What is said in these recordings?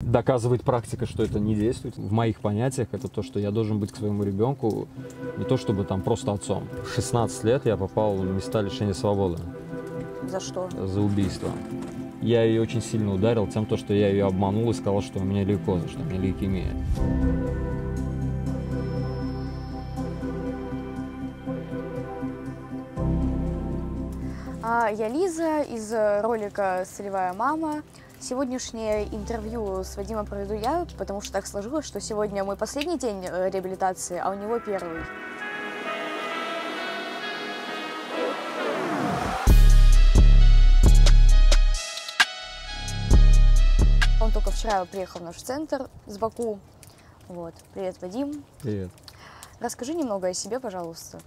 Доказывает практика, что это не действует. В моих понятиях это то, что я должен быть к своему ребенку не то чтобы там просто отцом. В 16 лет я попал в места лишения свободы За что? за убийство. Я ее очень сильно ударил тем, то, что я ее обманул и сказал, что у меня лейкоза, что у меня лейкемия. А, я Лиза из ролика «Солевая мама». Сегодняшнее интервью с Вадимом проведу я, потому что так сложилось, что сегодня мой последний день э, реабилитации, а у него первый. Он только вчера приехал в наш центр с Баку. Вот. Привет, Вадим. Привет. Расскажи немного о себе, пожалуйста,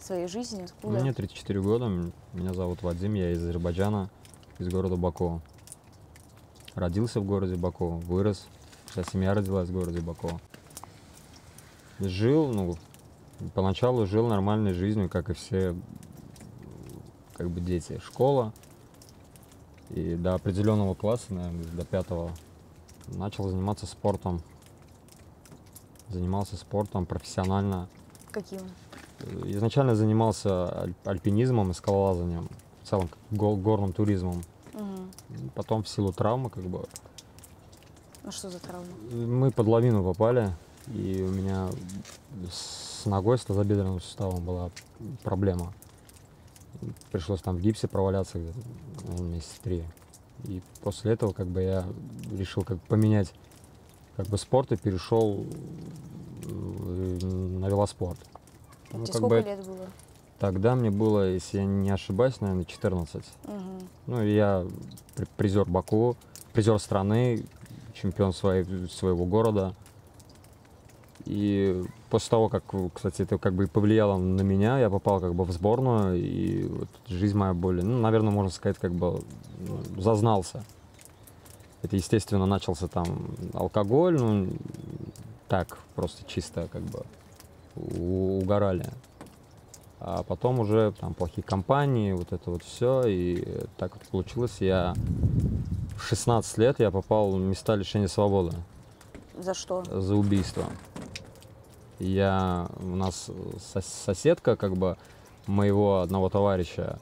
своей жизни. Откуда? Мне 34 года, меня зовут Вадим, я из Азербайджана, из города Баку. Родился в городе Баку, вырос, вся семья родилась в городе Баку. Жил, ну, поначалу жил нормальной жизнью, как и все как бы дети. Школа. И до определенного класса, наверное, до пятого, начал заниматься спортом. Занимался спортом профессионально. Каким? Изначально занимался аль- альпинизмом и скалолазанием, в целом как го- горным туризмом. Потом в силу травмы как бы Ну что за травма? мы под лавину попали, и у меня с ногой, с тазобедренным суставом была проблема. Пришлось там в гипсе проваляться где-то ну, месяца три. И после этого как бы я решил как бы поменять как бы спорт и перешел э, на велоспорт. Ну, Тебе сколько бы лет было? Тогда мне было, если я не ошибаюсь, наверное, 14. Мгм. Ну, я при- призер Баку, призер страны, чемпион своей, своего города. И после того, как, кстати, это как бы и повлияло на меня, я попал как бы в сборную, и вот жизнь моя более, ну, наверное, можно сказать, как бы ну, зазнался. Это, естественно, начался там алкоголь, ну, так, просто чисто как бы угорали. А потом уже там плохие компании, вот это вот все. И так вот получилось. Я в 16 лет я попал в места лишения свободы За что? за убийство. Я, у нас сос- соседка, как бы, моего одного товарища,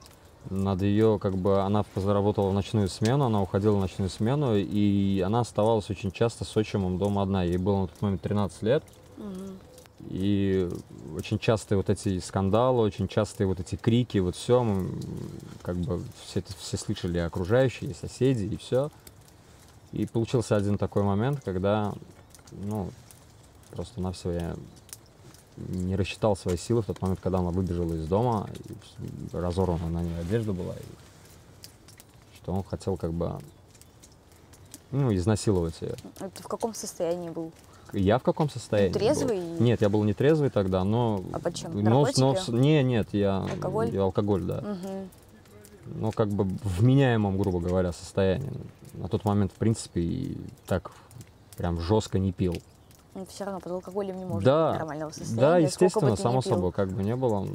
над ее, как бы, она заработала в ночную смену, она уходила в ночную смену, и она оставалась очень часто с отчимом дома одна. Ей было на тот момент 13 лет. Мгм. И очень частые вот эти скандалы, очень частые вот эти крики, вот все, как бы все, все слышали окружающие, соседи, и все. И получился один такой момент, когда, ну, просто на все я не рассчитал свои силы в тот момент, когда она выбежала из дома, разорвана на ней одежда была, и что он хотел как бы, ну, изнасиловать ее. Это в каком состоянии был? Я в каком состоянии? был? трезвый? Нет, я был не трезвый тогда, но... А под чем? но- но не, нет, я... Алкоголь? я алкоголь, да. Мгм. Но как бы в вменяемом, грубо говоря, состоянии. На тот момент, в принципе, и так прям жестко не пил. Но все равно под алкоголем не может Да, быть нормального состояния. Да, бы естественно, ни само собой, как бы не было.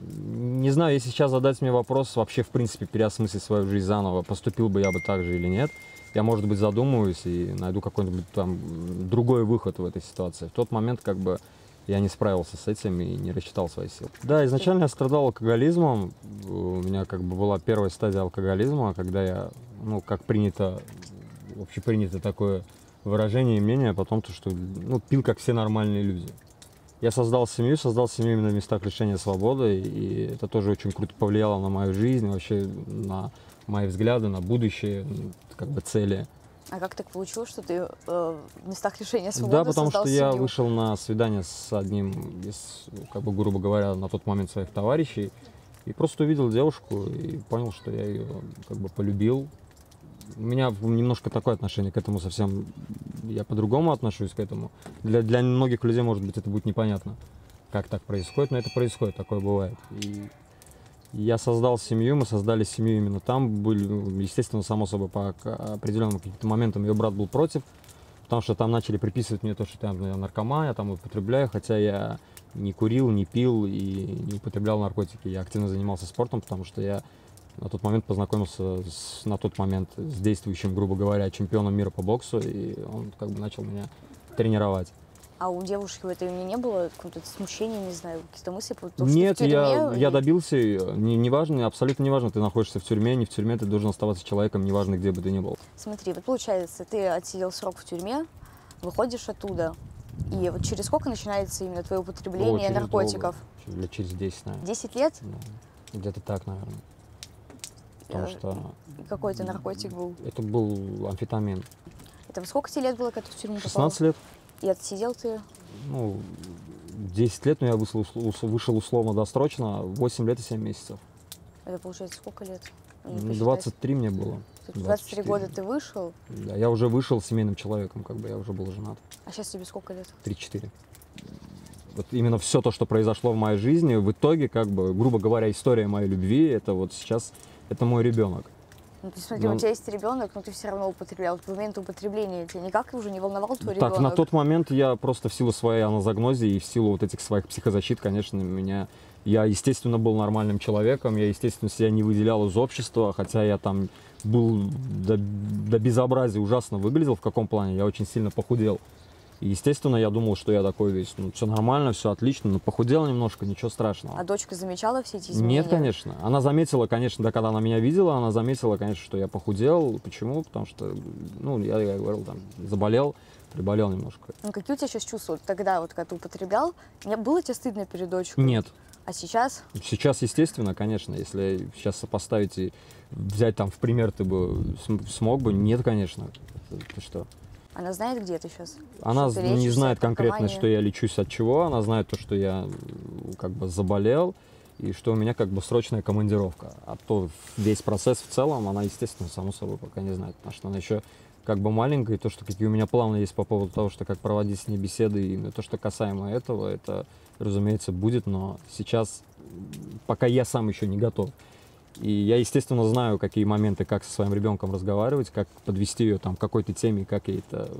Не знаю, если сейчас задать мне вопрос, вообще, в принципе, переосмыслить свою жизнь заново, поступил бы я бы так же или нет, я, может быть, задумаюсь и найду какой-нибудь там другой выход в этой ситуации. В тот момент, как бы, я не справился с этим и не рассчитал свои силы. Да, изначально я страдал алкоголизмом. У меня как бы была первая стадия алкоголизма, когда я, ну, как принято, общепринято такое выражение и мнение о том, то, что ну, пил как все нормальные люди. Я создал семью, создал семью именно в местах лишения свободы, и это тоже очень круто повлияло на мою жизнь, вообще на мои взгляды, на будущее, как бы цели. А как так получилось, что ты э, в местах лишения свободы Да, потому что я семью? вышел на свидание с одним из, как бы, грубо говоря, на тот момент своих товарищей, и просто увидел девушку и понял, что я ее как бы полюбил. У меня немножко такое отношение к этому совсем, я по-другому отношусь к этому. Для, для многих людей, может быть, это будет непонятно, как так происходит, но это происходит, такое бывает. И я создал семью, мы создали семью именно там. Были, естественно, само собой, по определенным каким-то моментам ее брат был против, потому что там начали приписывать мне то, что там я наркоман, я там употребляю, хотя я не курил, не пил и не употреблял наркотики. Я активно занимался спортом, потому что я На тот момент познакомился с, на тот момент с действующим, грубо говоря, чемпионом мира по боксу, и он как бы начал меня тренировать. А у девушки в этой имени не было какого-то смущения, не знаю, какие-то мысли? потому что Нет, тюрьме я, я и- добился, её. не, неважно, абсолютно неважно, ты находишься в тюрьме, не в тюрьме, ты должен оставаться человеком, неважно, где бы ты ни был. Смотри, вот получается, ты отсидел срок в тюрьме, выходишь оттуда, и вот через сколько начинается именно твое О, употребление через наркотиков? долго. Лет через 10, наверное. 10 лет? Да. Где-то так, наверное. Потому Э, что Какой это наркотик был? это был амфетамин. Это во сколько тебе лет было, когда ты в тюрьму попал? 16 лет, И отсидел ты? ну, 10 лет, но я вышел, ус- вышел условно-досрочно, 8 лет и 7 месяцев. Это получается сколько лет? Не Ну, посчитать. 23 мне было. То есть 23 года ты вышел, Да, я уже вышел семейным человеком, как бы я уже был женат. а сейчас тебе сколько лет? 3-4. Вот именно все то, что произошло в моей жизни, в итоге, как бы, грубо говоря, история моей любви, это вот сейчас, это мой ребенок. Ну, ты смотри, Ну, у тебя есть ребенок, но ты все равно употреблял. В момент употребления тебя никак уже не волновал твой Так, ребенок? на тот момент я просто в силу своей аназагнозии и в силу вот этих своих психозащит, конечно, меня... Я, естественно, был нормальным человеком, я, естественно, себя не выделял из общества, хотя я там был до, до безобразия ужасно выглядел. В каком плане? Я очень сильно похудел. И, естественно, я думал, что я такой весь, ну, все нормально, все отлично, но похудел немножко, ничего страшного. А дочка замечала все эти изменения? Нет, конечно. Она заметила, конечно, да, когда она меня видела, она заметила, конечно, что я похудел. Почему? Потому что, ну, я, я говорил, там, заболел, приболел немножко. Ну, какие у тебя сейчас чувства? Вот Тогда, вот, когда ты употреблял, не было тебе стыдно перед дочкой? Нет. А сейчас? Сейчас, естественно, конечно, если сейчас сопоставить и взять там в пример, ты бы см- смог бы? Нет, конечно. Ты что? Она знает, где ты сейчас? Она Что ты не знает конкретно, что я лечусь от чего. Она знает то, что я как бы заболел и что у меня как бы срочная командировка. А то весь процесс в целом она, естественно, само собой пока не знает, потому что она еще как бы маленькая, и то, что какие у меня планы есть по поводу того, что как проводить с ней беседы, и то, что касаемо этого, это, разумеется, будет, но сейчас, пока я сам еще не готов. И я, естественно, знаю, какие моменты, как со своим ребенком разговаривать, как подвести ее там к какой-то теме, как ей это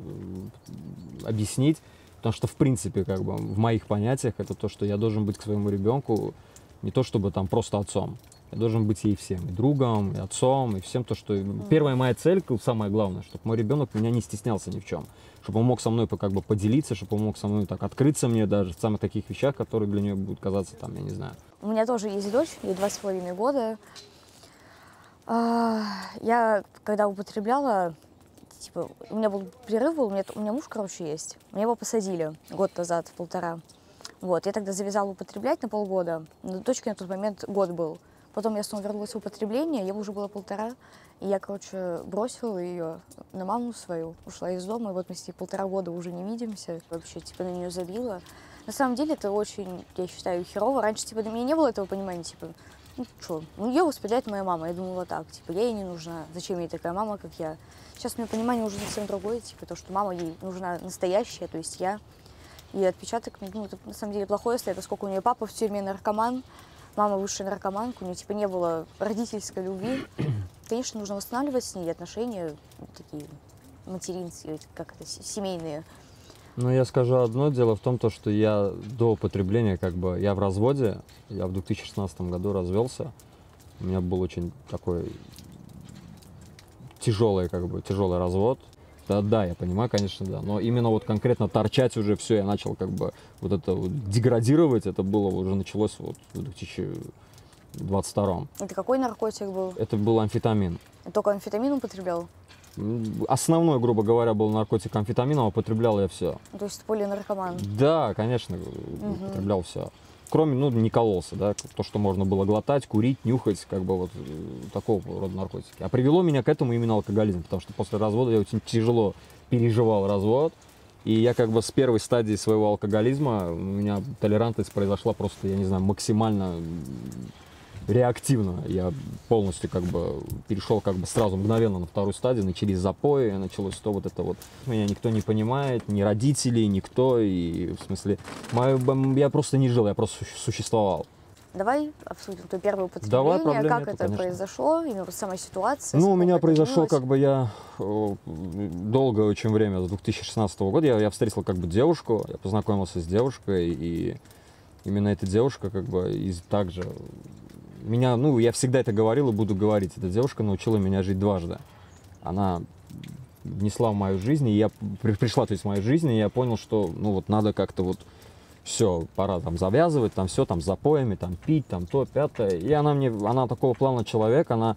объяснить. Потому что, в принципе, как бы в моих понятиях это то, что я должен быть к своему ребенку не то чтобы там просто отцом. Я должен быть ей всем, и другом, и отцом, и всем то, что... Первая моя цель, самое главное, чтобы мой ребенок меня не стеснялся ни в чем. Чтобы он мог со мной как бы поделиться, чтобы он мог со мной так открыться мне даже в самых таких вещах, которые для нее будут казаться там, я не знаю. У меня тоже есть дочь, ей два с половиной года. А, Я, когда употребляла, типа, у меня был перерыв, был, у меня, у меня муж, короче, есть. Мне его посадили год назад, полтора. Вот, я тогда завязала употреблять на полгода. Но дочке на тот момент год был. Потом я снова вернулась в употребление, ей уже было полтора. И я, короче, бросила ее на маму свою, ушла из дома, и вот мы с ней полтора года уже не видимся. Вообще, типа, на нее забила. На самом деле это очень, я считаю, херово. Раньше, типа, до меня не было этого понимания, типа, ну что, ну ее воспитает моя мама. Я думала так, типа, я ей не нужна. Зачем ей такая мама, как я? Сейчас у меня понимание уже совсем другое, типа, то, что мама ей нужна настоящая, то есть я. И отпечаток, ну, это на самом деле плохое, если поскольку у нее папа в тюрьме наркоман, мама высшая наркоманка, у нее, типа, не было родительской любви. Конечно, нужно восстанавливать с ней отношения такие материнские, как это, семейные. Ну, я скажу одно. Дело в том, то, что я до употребления, как бы, я в разводе. Я в 2016 году развелся. У меня был очень такой тяжелый, как бы, тяжелый развод. Да, да, я понимаю, конечно, да. Но именно вот конкретно торчать уже все, я начал как бы вот это вот деградировать. Это было уже началось вот в 2022. Это какой наркотик был? Это был амфетамин. Только амфетамин употреблял? Основной, грубо говоря, был наркотик амфетамин, а употреблял я все. То есть ты полинаркоман. Да, конечно, употреблял все. Кроме, ну, не кололся, да, то, что можно было глотать, курить, нюхать, как бы вот э, такого рода наркотики. А привело меня к этому именно алкоголизм, потому что после развода я очень тяжело переживал развод, и я как бы с первой стадии своего алкоголизма у меня толерантность произошла просто, я не знаю, максимально реактивно. Я полностью как бы перешел как бы сразу мгновенно на вторую стадию, начались запои, началось то вот это вот. Меня никто не понимает, ни родители, никто, и в смысле, я просто не жил, я просто суще- существовал. Давай обсудим то первое употребление, Давай, как нету, это конечно. произошло, именно сама ситуация. Ну, у меня произошло, как бы я э, долгое очень время, с 2016 года, я, я встретил как бы девушку, я познакомился с девушкой, и именно эта девушка как бы из также меня, ну, я всегда это говорил и буду говорить. Эта девушка научила меня жить дважды. Она внесла в мою жизнь, и я при- пришла, то есть, в мою жизнь, и я понял, что, ну, вот надо как-то вот все, пора там завязывать, там все, там запоями, там пить, там то, пятое. И она мне, она такого плана человек, она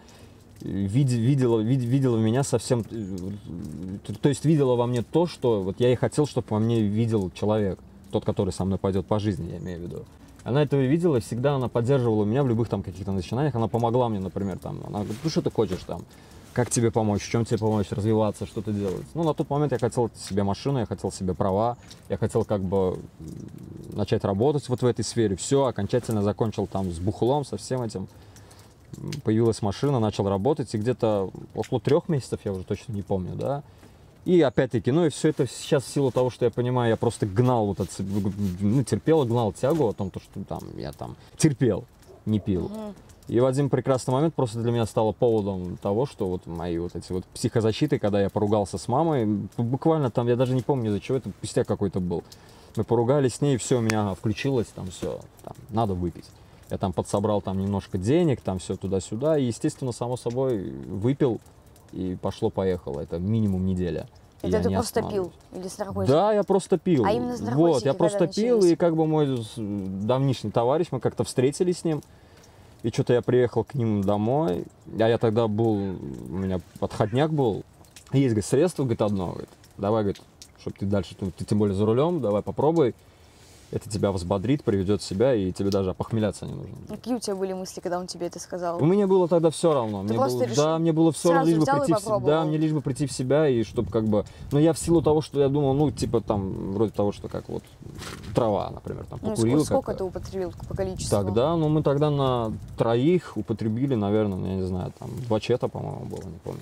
види- видела, вид- видела меня совсем, э, то есть видела во мне то, что вот я и хотел, чтобы во мне видел человек, тот, который со мной пойдет по жизни, я имею в виду. Она этого видела, и всегда она поддерживала меня в любых там каких-то начинаниях. Она помогла мне, например, там, она говорит, ну что ты хочешь там, как тебе помочь, в чем тебе помочь, развиваться, что ты делать. Ну, на тот момент я хотел себе машину, я хотел себе права, я хотел как бы начать работать вот в этой сфере. Все, окончательно закончил там с бухлом, со всем этим. Появилась машина, начал работать, и где-то около трех месяцев, я уже точно не помню, да, и опять-таки, ну и все это сейчас в силу того, что я понимаю, я просто гнал вот это, ну, терпел, гнал тягу о том, то, что там я там терпел, не пил. И в один прекрасный момент просто для меня стало поводом того, что вот мои вот эти вот психозащиты, когда я поругался с мамой, буквально там, я даже не помню из-за чего, это пустяк какой-то был. Мы поругались с ней, все, у меня включилось, там все, там, надо выпить. Я там подсобрал там немножко денег, там все туда-сюда, и, естественно, само собой, выпил, и пошло-поехало. Это минимум неделя. Это ты не просто пил? Или с наркотиками? Да, я просто пил. А именно с Вот, наркотики я просто пил, начались? и как бы мой давнишний товарищ, мы как-то встретились с ним, и что-то я приехал к ним домой, а я тогда был, у меня подходняк был, есть, говорит, средство, говорит, одно, говорит, давай, говорит, чтобы ты дальше, ты, ты тем более за рулем, давай попробуй, это тебя взбодрит, приведет себя, и тебе даже опохмеляться не нужно. Какие у тебя были мысли, когда он тебе это сказал? У меня было тогда все равно. Мне просто было, решил- да, мне было все равно, лишь бы прийти в себя. Да, мне лишь бы прийти в себя, и чтобы как бы. Но я в силу того, что я думал, ну, типа там, вроде того, что как вот трава, например, там Ну, покурил. сколько, сколько как-то. ты употребил по количеству? Тогда, ну, мы тогда на троих употребили, наверное, ну, я не знаю, там, два чета, по-моему, было, не помню.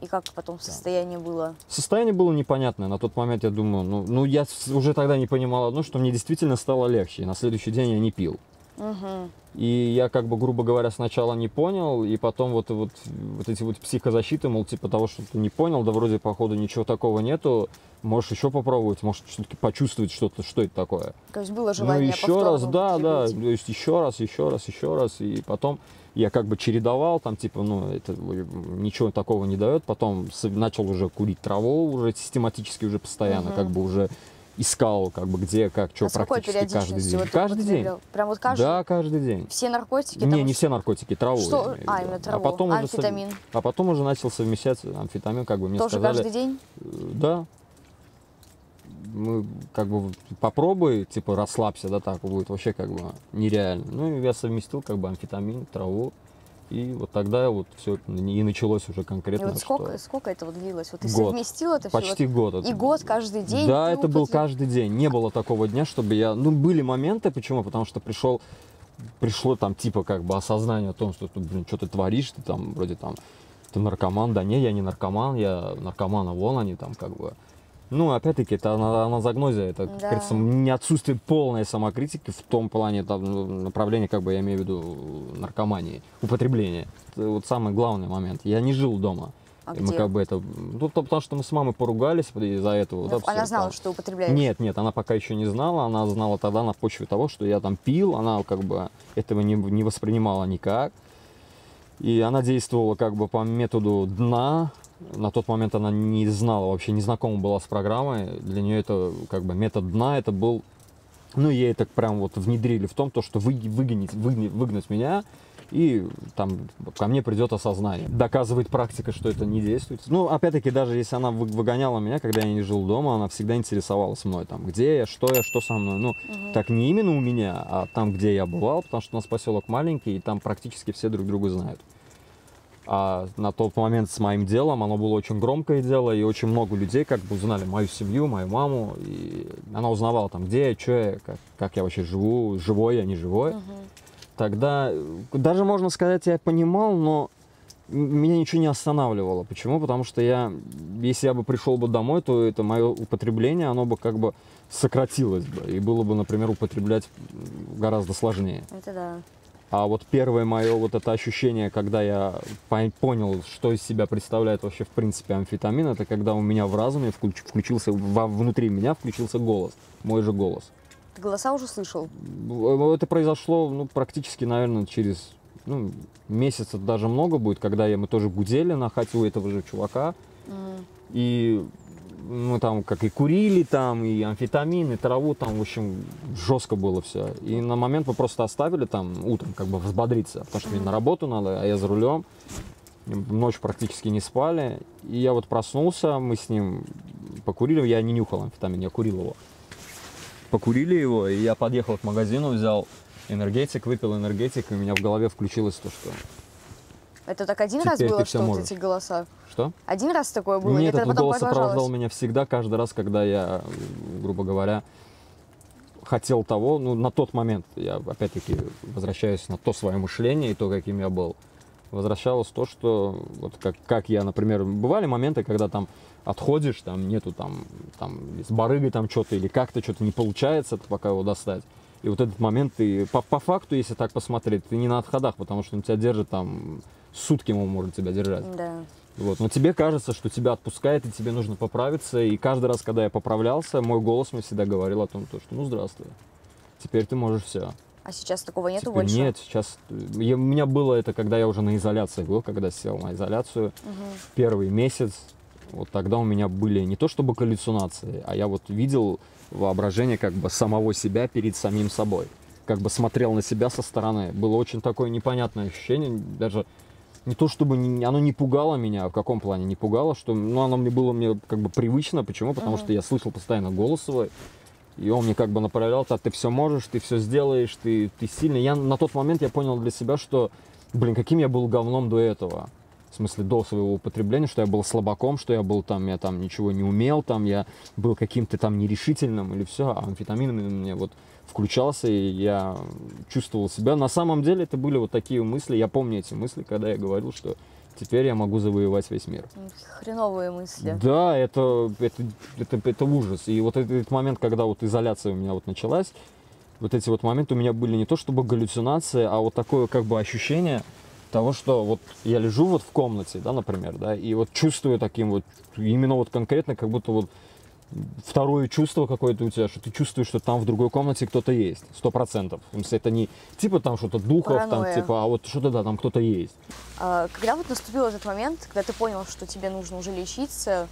И как потом состояние было? Состояние было непонятное. На тот момент я думаю, ну, ну я уже тогда не понимал одно, что мне действительно стало легче. И на следующий день я не пил. Угу. И я, как бы, грубо говоря, сначала не понял, и потом вот, вот, вот эти вот психозащиты, мол, типа того, что ты не понял, да вроде, походу, ничего такого нету, можешь еще попробовать, может, все-таки почувствовать что-то, что это такое. То есть было Ну, желание еще раз, да, да, то есть еще раз, еще раз, еще раз, и потом я как бы чередовал, там, типа, ну, это ничего такого не дает, потом начал уже курить траву, уже систематически, уже постоянно, Мгм. как бы уже искал, как бы, где, как, что а практически каждый день. вот каждый день. Прям вот каждый? Да, каждый день. Все наркотики? Не, там не все наркотики, траву. Что? А, именно траву. А потом, уже, Амфетамин? а потом уже начал совмещать амфетамин, как бы мне Тоже сказали. каждый день? э, Да. Мы как бы вот попробуй, типа расслабься, да, так будет вообще как бы нереально. Ну и я совместил как бы амфетамин, траву. И вот тогда вот все и началось уже И конкретно. вот сколько, что сколько это вот длилось? Вот ты Год. совместил это все? Почти год. И это год было. каждый день? Да, это был каждый день. Не было такого дня, чтобы я... Ну, были моменты, почему? Потому что пришел пришло там типа как бы осознание о том, что блин, что ты творишь, ты там вроде там, ты наркоман, да не, я не наркоман, я наркоман, а вон они там как бы. Ну, опять-таки, это ана- аназагнозия, это, как Да. говорится, не отсутствие полной самокритики в том плане там, ну, направления, как бы я имею в виду наркомании, употребления. Это вот самый главный момент. Я не жил дома. А мы где? как бы это, ну, то- потому что мы с мамой поругались из-за этого. вот Ну, это Она всё, знала, там. что употребляешь? Нет, нет, она пока еще не знала. Она знала тогда на почве того, что я там пил. Она как бы этого не, не воспринимала никак. И она действовала как бы по методу дна. На тот момент она не знала, вообще не знакома была с программой. Для нее это как бы метод дна, это был... Ну, ей это прям вот внедрили в том, то, что вы, выгонить, выгнать, выгнать меня, и там ко мне придет осознание. Доказывает практика, что это не действует. Ну, опять-таки, даже если она вы- выгоняла меня, когда я не жил дома, она всегда интересовалась мной. Там, где я, что я, что со мной. Ну, Мгм. так не именно у меня, а там, где я бывал, потому что у нас поселок маленький, и там практически все друг друга знают. А на тот момент с моим делом, оно было очень громкое дело, и очень много людей как бы узнали мою семью, мою маму, и она узнавала там, где я, что я, как, как я вообще живу, живой я, не живой. Мгм. Тогда, даже можно сказать, я понимал, но меня ничего не останавливало. Почему? Потому что я, если я бы пришел бы домой, то это мое употребление, оно бы как бы сократилось бы, и было бы, например, употреблять гораздо сложнее. Это да. А вот первое мое вот это ощущение, когда я пон- понял, что из себя представляет вообще в принципе амфетамин, это когда у меня в разуме включ- включился, внутри меня включился голос, мой же голос. Ты голоса уже слышал? В- Это произошло, ну, практически, наверное, через ну, месяца даже много будет, когда я, мы тоже гудели на хате у этого же чувака. М. И мы там как и курили там, и амфетамин, и траву там, в общем, жестко было все. И на момент мы просто оставили там утром как бы взбодриться, потому что мне на работу надо, а я за рулем. Ночь практически не спали. И я вот проснулся, мы с ним покурили, я не нюхал амфетамин, я курил его. Покурили его, и я подъехал к магазину, взял энергетик, выпил энергетик, и у меня в голове включилось то, что... Это так один раз Теперь было, ты всё что вот эти голоса? Что? Один раз такое было? Нет, этот голос сопровождал меня всегда, каждый раз, когда я, грубо говоря, хотел того, ну, на тот момент, я опять-таки возвращаюсь на то свое мышление и то, каким я был, возвращалось то, что вот как, как я, например, бывали моменты, когда там отходишь, там нету там, там с барыгой там что-то или как-то что-то не получается, пока его достать. И вот этот момент ты, по, по факту, если так посмотреть, ты не на отходах, потому что он тебя держит там, сутки он может тебя держать. Да. Вот. Но тебе кажется, что тебя отпускает, и тебе нужно поправиться. И каждый раз, когда я поправлялся, мой голос мне всегда говорил о том, то, что ну здравствуй, теперь ты можешь все. А сейчас такого нету Теперь больше? Нет, сейчас... э, я- у меня было это, когда я уже на изоляции был, когда сел на изоляцию. Мгм. Первый месяц, вот тогда у меня были не то чтобы галлюцинации, а я вот видел воображение как бы самого себя перед самим собой. Как бы смотрел на себя со стороны. Было очень такое непонятное ощущение, даже не то чтобы не- оно не пугало меня, а в каком плане не пугало, что ну, оно мне было мне как бы привычно. Почему? Потому Мгм. что я слышал постоянно голос свой. И он мне как бы направлял, так ты все можешь, ты все сделаешь, ты, ты сильный. Я на тот момент я понял для себя, что, блин, каким я был говном до этого. В смысле, до своего употребления, что я был слабаком, что я был там, я там ничего не умел, там я был каким-то там нерешительным или все, а амфетамин мне вот включался, и я чувствовал себя. На самом деле это были вот такие мысли, я помню эти мысли, когда я говорил, что теперь я могу завоевать весь мир. Хреновые мысли. Да, это, это, это, это ужас. И вот этот момент, когда вот изоляция у меня вот началась, вот эти вот моменты у меня были не то чтобы галлюцинации, а вот такое как бы ощущение того, что вот я лежу вот в комнате, да, например, да, и вот чувствую таким вот, именно вот конкретно, как будто вот второе чувство какое-то у тебя, что ты чувствуешь, что там в другой комнате кто-то есть, сто процентов. Смысле, это не типа там что-то духов, там Паранойя. типа, а вот что-то да, там кто-то есть. А, когда вот наступил этот момент, когда ты понял, что тебе нужно уже лечиться,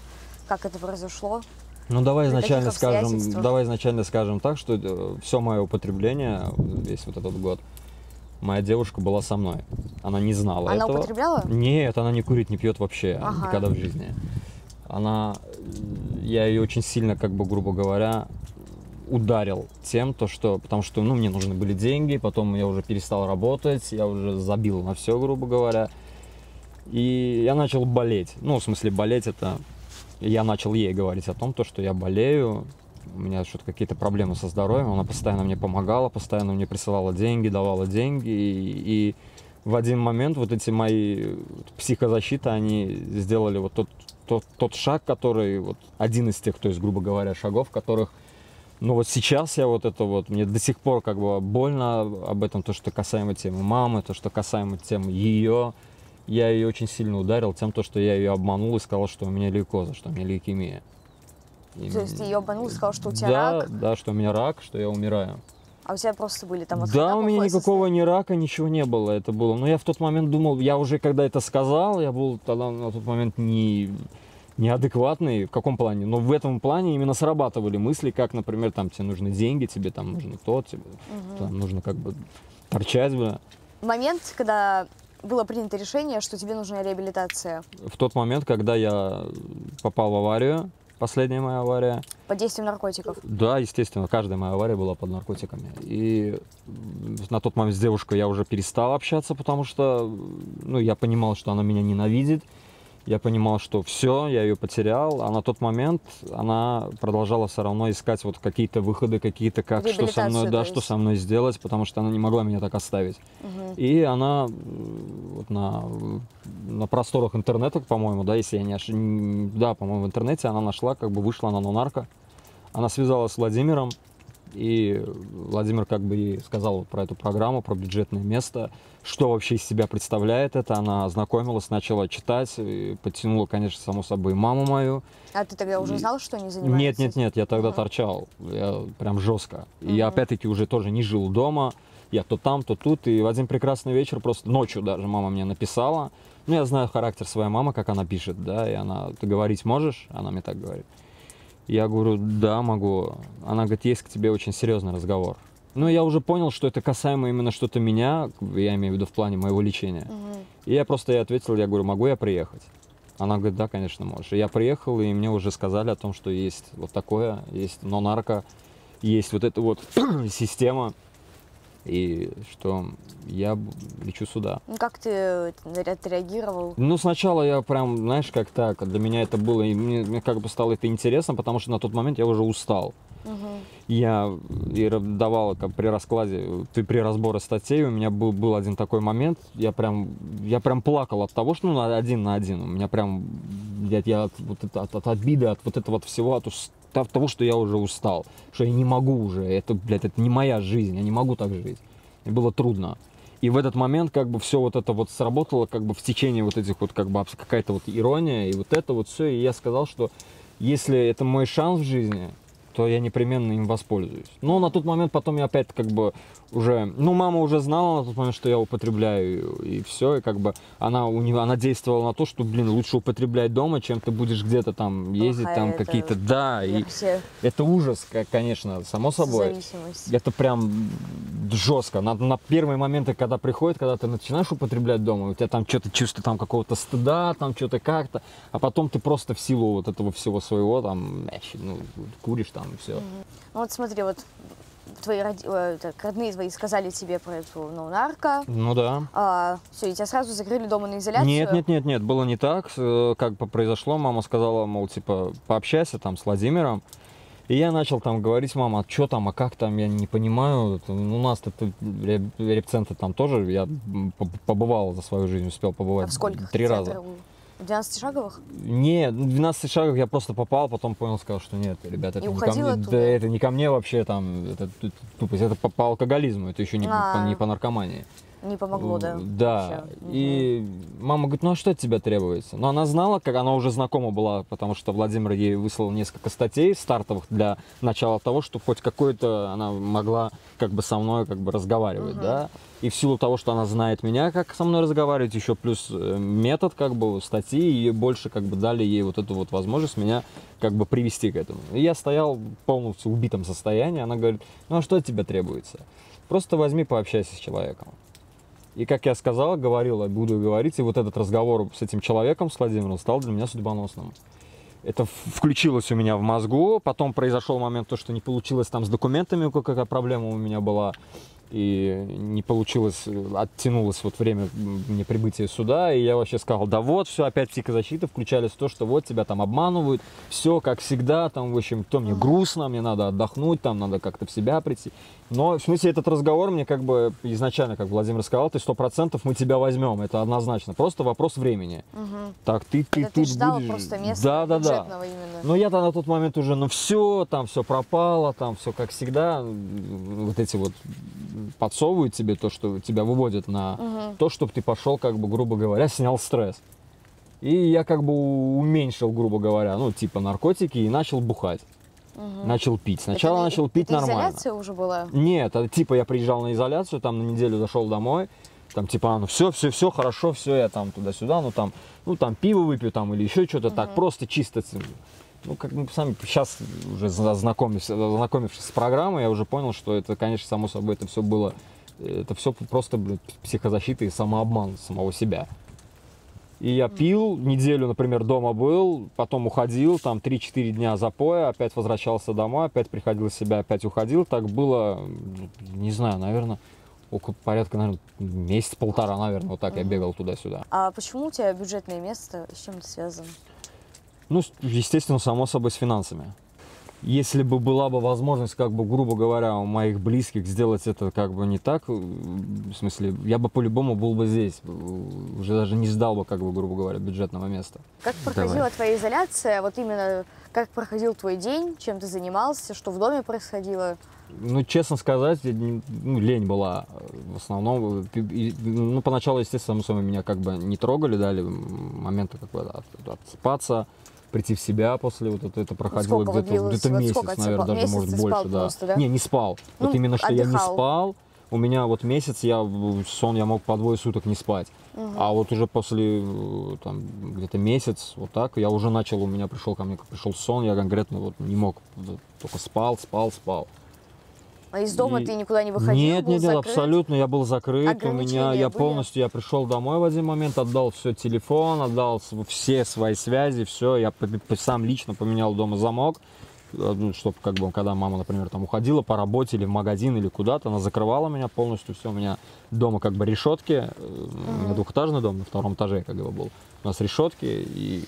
как это произошло? Ну давай изначально скажем, давай изначально скажем так, что все мое употребление весь вот этот год, моя девушка была со мной, она не знала Она этого. употребляла? Нет, она не курит, не пьет вообще Ага. никогда в жизни. Она, я ее очень сильно, как бы грубо говоря, ударил тем, то что, потому что, ну, мне нужны были деньги, потом я уже перестал работать, я уже забил на все, грубо говоря, и я начал болеть. Ну, в смысле, болеть это, я начал ей говорить о том, то, что я болею, у меня что-то какие-то проблемы со здоровьем, она постоянно мне помогала, постоянно мне присылала деньги, давала деньги, и, и в один момент вот эти мои психозащиты, они сделали вот тот, тот, тот шаг, который, вот один из тех, то есть, грубо говоря, шагов, которых, ну вот сейчас я вот это вот, мне до сих пор как бы больно об этом, то, что касаемо темы мамы, то, что касаемо темы ее, я ее очень сильно ударил тем, то, что я ее обманул и сказал, что у меня лейкоза, что у меня лейкемия. То есть ты и сказал, что у тебя да, рак, Да, что у меня рак, что я умираю. а у тебя просто были там Да, у меня никакого ни рака, ничего не было. Это было. Но я в тот момент думал, я уже когда это сказал, я был тогда на тот момент не неадекватный. В каком плане? Но в этом плане именно срабатывали мысли, как, например, там тебе нужны деньги, тебе там нужно то, тебе Мгм. там нужно как бы торчать, бля. Момент, когда было принято решение, что тебе нужна реабилитация В тот момент, когда я попал в аварию, последняя моя авария, под действием наркотиков. Да, естественно, каждая моя авария была под наркотиками. И на тот момент с девушкой я уже перестал общаться, потому что ну, я понимал, что она меня ненавидит. Я понимал, что все, я ее потерял, а на тот момент она продолжала все равно искать вот какие-то выходы, какие-то как, что со мной, да, то что со мной сделать, потому что она не могла меня так оставить. Мгм. И она вот на, на просторах интернета, по-моему, да, если я не ошибаюсь, да, по-моему, в интернете она нашла, как бы вышла она на нарко. Она связалась с Владимиром, И Владимир как бы ей сказал про эту программу, про бюджетное место, что вообще из себя представляет это. Она ознакомилась, начала читать, и подтянула, конечно, само собой, маму мою. А ты тогда уже И- знал, что они занимаются? Нет, нет, нет, я тогда Ага. торчал, я прям жестко. И я опять-таки уже тоже не жил дома, я то там, то тут. И в один прекрасный вечер, просто ночью даже мама мне написала. Ну, я знаю характер своей мамы, как она пишет, да, и она, ты говорить можешь? Она мне так говорит. Я говорю, да, могу. Она говорит, есть к тебе очень серьезный разговор. Ну, я уже понял, что это касаемо именно что-то меня, я имею в виду в плане моего лечения. Мгм. И я просто ей ответил, я говорю, могу я приехать? Она говорит, да, конечно, можешь. И я приехал, и мне уже сказали о том, что есть вот такое, есть нонарко, есть вот эта вот система, и что я лечу сюда. Ну, как ты э, отреагировал? Ну, сначала я прям, знаешь, как так, для меня это было, и мне, мне как бы стало это интересно, потому что на тот момент я уже устал. Мгм. Я и давал как при раскладе, при, при разборе статей у меня был, был один такой момент, я прям, я прям плакал от того, что ну, один на один, у меня прям, блядь, я от, вот это, от, от обиды, от вот этого вот всего, от, от того, что я уже устал, что я не могу уже, это, блядь, это не моя жизнь, я не могу так жить. Мне было трудно. И в этот момент как бы все вот это вот сработало как бы в течение вот этих вот как бы какая-то вот ирония и вот это вот все. И я сказал, что если это мой шанс в жизни, то я непременно им воспользуюсь. Но на тот момент потом я опять как бы уже, ну мама уже знала на тот момент, что я употребляю и все, и как бы она у нее, она действовала на то, что, блин, лучше употреблять дома, чем ты будешь где-то там ездить, Плохая там это какие-то, да, и Все это ужас, конечно, само собой. Это прям жестко. На, на первые моменты, когда приходит, когда ты начинаешь употреблять дома, у тебя там что-то чувство там какого-то стыда, там что-то как-то, а потом ты просто в силу вот этого всего своего там ну, куришь там и все. Ну, вот смотри, вот твои э, так, родные твои сказали тебе про эту ну, нарко. Ну да. А, все, и тебя сразу закрыли дома на изоляцию. Нет, нет, нет, нет, было не так. Э, Как бы произошло, мама сказала, мол, типа, пообщайся там с Владимиром. И я начал там говорить, мама, а что там, а как там, я не понимаю. Ну, У нас это реп- репцентры там тоже, я побывал за свою жизнь, успел А побывать в скольких три раза. был? В 12 шаговых? Не, ну, 12 шагов я просто попал, потом понял, сказал, что нет, ребята, это не ко мне, оттуда? да, это не ко мне вообще, там, это т- тупость, это по, по алкоголизму, это еще не, по, А. не по наркомании. Не помогло, да? Да. вообще? И мама говорит, ну а что от тебя требуется? Но она знала, как она уже знакома была, потому что Владимир ей выслал несколько статей стартовых для начала того, что хоть какой-то она могла как бы со мной как бы разговаривать, Мгм. да. И в силу того, что она знает меня, как со мной разговаривать, еще плюс э, метод как бы статьи, и больше как бы дали ей вот эту вот возможность меня как бы привести к этому. И я стоял в полностью убитом состоянии, она говорит, ну а что от тебя требуется? Просто возьми, пообщайся с человеком. И как я сказал, говорил, буду говорить, и вот этот разговор с этим человеком, с Владимиром, стал для меня судьбоносным. Это включилось у меня в мозгу, потом произошел момент, то, что не получилось там с документами, какая проблема у меня была, и не получилось, оттянулось вот время мне прибытия сюда, и я вообще сказал, да вот, все, опять психозащита, включались в то, что вот тебя там обманывают, все как всегда, там, в общем, то мне грустно, мне надо отдохнуть, там надо как-то в себя прийти. Но, в смысле, этот разговор мне как бы изначально, как Владимир сказал, ты сто процентов мы тебя возьмем, это однозначно, просто вопрос времени. Мгм. Так, ты, ты Это ты тут ждал будешь... просто места да, да, да. именно. Но я-то на тот момент уже, ну все, там все пропало, там все как всегда. Вот эти вот подсовывают тебе то, что тебя выводят на Мгм. то, чтобы ты пошел, как бы, грубо говоря, снял стресс. И я как бы уменьшил, грубо говоря, ну, типа наркотики и начал бухать. Мгм. Начал пить. Сначала Это- начал пить это нормально. изоляция уже была? Нет, это типа я приезжал на изоляцию, там на неделю зашел домой, там типа, а, ну все, все, все, хорошо, все, я там туда-сюда, ну там, ну там пиво выпью там или еще что-то так, просто чисто, ну как мы сами сейчас уже знакомившись, знакомившись с программой, я уже понял, что это, конечно, само собой, это все было, э, это все просто, блядь, психозащита и самообман самого себя. И я пил, неделю, например, дома был, потом уходил, там 3-4 дня запоя, опять возвращался домой, опять приходил в себя, опять уходил. Так было, м, не знаю, наверное, около порядка, наверное, месяц-полтора, наверное, вот так я бегал туда-сюда. А почему у тебя бюджетное место? С чем это связано? Ну, естественно, само собой, с финансами. Если бы была бы возможность, как бы, грубо говоря, у моих близких сделать это как бы не так, э, в смысле, я бы по-любому был бы здесь, э, уже даже не ждал бы, как бы, грубо говоря, бюджетного места. Как проходила Давай. твоя изоляция? Вот именно как проходил твой день, чем ты занимался, что в доме происходило? Ну, честно сказать, ну, лень была э, в основном. Ну, поначалу, естественно, само собой, меня как бы не трогали, дали моменты как бы от- отсыпаться, прийти в себя после вот это, это проходило сколько вот где-то где-то Вот месяц, сколько наверное, отсыпал? даже может больше, да. просто, да? Не, не спал. вот Ну, именно что я не отдыхал. спал, у меня вот месяц я сон я мог по двое суток не спать. А вот уже после э, там где-то месяц, вот так, я уже начал, у меня пришел ко мне, пришел сон, я конкретно вот не мог, вот только спал, спал, спал. А из дома И- ты никуда не выходил? Нет, нет, нет, абсолютно, я был закрыт. У меня, я были? полностью, я пришел домой в один момент, отдал все телефон, отдал все свои связи, все, я сам лично поменял дома замок, чтобы как бы, когда мама, например, там уходила по работе или в магазин или куда-то, она закрывала меня полностью, все, у меня дома как бы решетки, э, у меня двухэтажный дом, на втором этаже как бы был, у нас решетки, и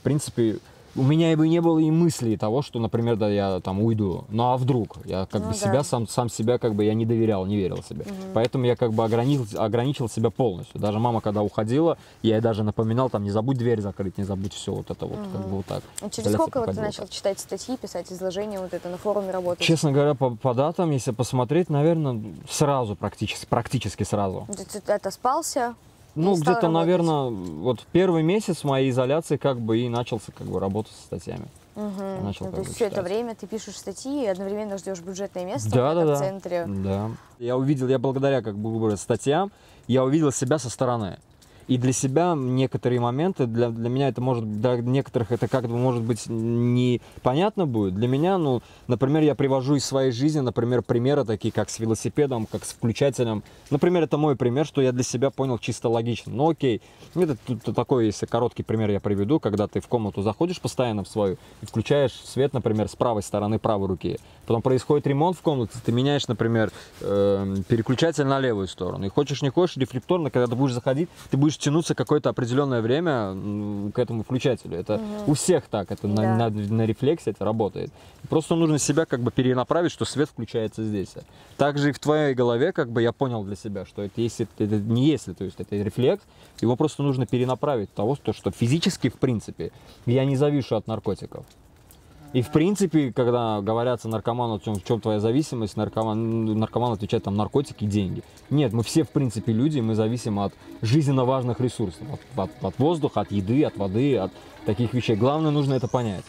в принципе, у меня бы не было и мысли того, что, например, да, я там уйду. Ну а вдруг? Я как Ну бы да. себя, сам, сам себя как бы я не доверял, не верил себе. Поэтому я как бы ограничил, ограничил себя полностью. Даже мама, когда уходила, я ей даже напоминал, там, не забудь дверь закрыть, не забудь все вот это вот, как бы вот так. А Через сколько вот ты начал так. читать статьи, писать изложения, вот это на форуме работать? Честно говоря, по, по датам, если посмотреть, наверное, сразу практически, практически сразу. Ты, ты отоспался? Ну, где-то, наверное, вот первый месяц моей изоляции как бы и начался как бы работать со статьями. Мгм. начал Ну, то есть все это время ты пишешь статьи и одновременно ждешь бюджетное место Да, вот да, да. в центре. Да. Я увидел, я благодаря как бы статьям, я увидел себя со стороны. И для себя некоторые моменты, для, для меня это может, для некоторых это как-то может быть непонятно будет. Для меня, ну, например, я привожу из своей жизни, например, примеры такие, как с велосипедом, как с включателем. Например, это мой пример, что я для себя понял чисто логично. Ну, окей, это тут такой, если короткий пример я приведу, когда ты в комнату заходишь постоянно в свою и включаешь свет, например, с правой стороны правой руки. Потом происходит ремонт в комнате, ты меняешь, например, э, переключатель на левую сторону. И хочешь не хочешь, рефлекторно, когда ты будешь заходить, ты будешь тянуться какое-то определенное время к этому включателю. Это у всех так, это на, Да. на- на рефлексе это работает. Просто нужно себя как бы перенаправить, что свет включается здесь. Также и в твоей голове, как бы я понял для себя, что это если это не если, то есть это рефлекс, его просто нужно перенаправить того, что, что физически, в принципе, я не завишу от наркотиков. И в принципе, когда говорятся наркоману, в чем, в чем твоя зависимость, наркоман, наркоман отвечает там наркотики, деньги. Нет, мы все в принципе люди, мы зависим от жизненно важных ресурсов, от, от- от воздуха, от еды, от воды, от таких вещей. Главное, нужно это понять.